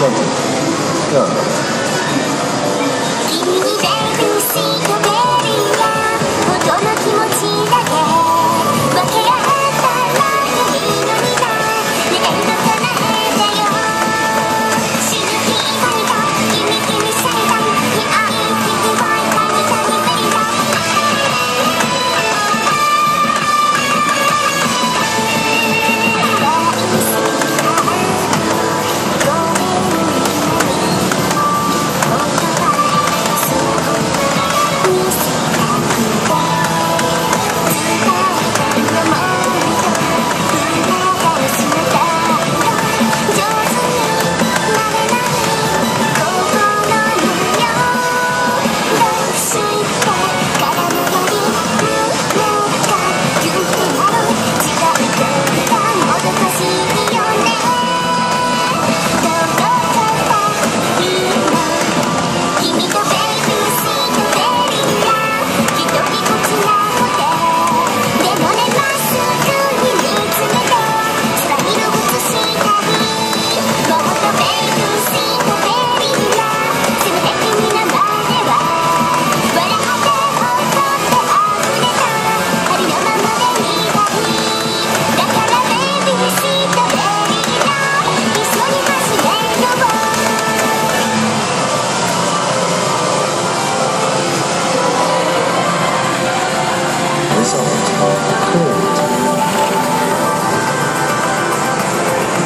这样